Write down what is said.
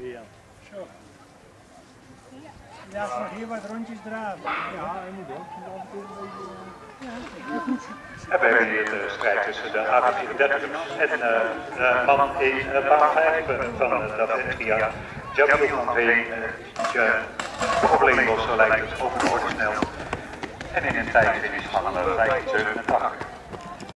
hier. Zo. Ja, ze mag hier wat rondjes draaien. Ja, hij moet ook. Eh, we hebben hier de strijd tussen de AK-34 en uh, man in eh, baan 5 van uh, dat NGA. Jamil van Veen, je probleemlossen lijkt het, over de orde snel. En in een tijdfinish van 587.